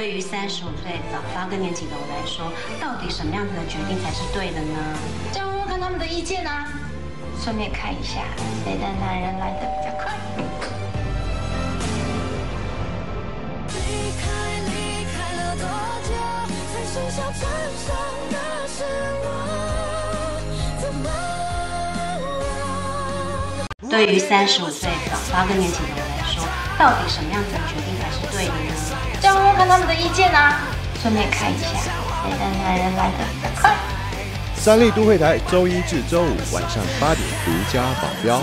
对于三十五岁早发更年期的我来说，到底什么样子的决定才是对的呢？再问问看他们的意见啊，顺便看一下谁的男人来的比较快。离开离开了多久，才剩下的是我？怎么对于三十五岁早发更年期的我来说，到底什么样子的决定才是对的呢？看他们的意见啊，顺便看一下谁的男人来的比较快。三立都会台周一至周五晚上八点独家保镖。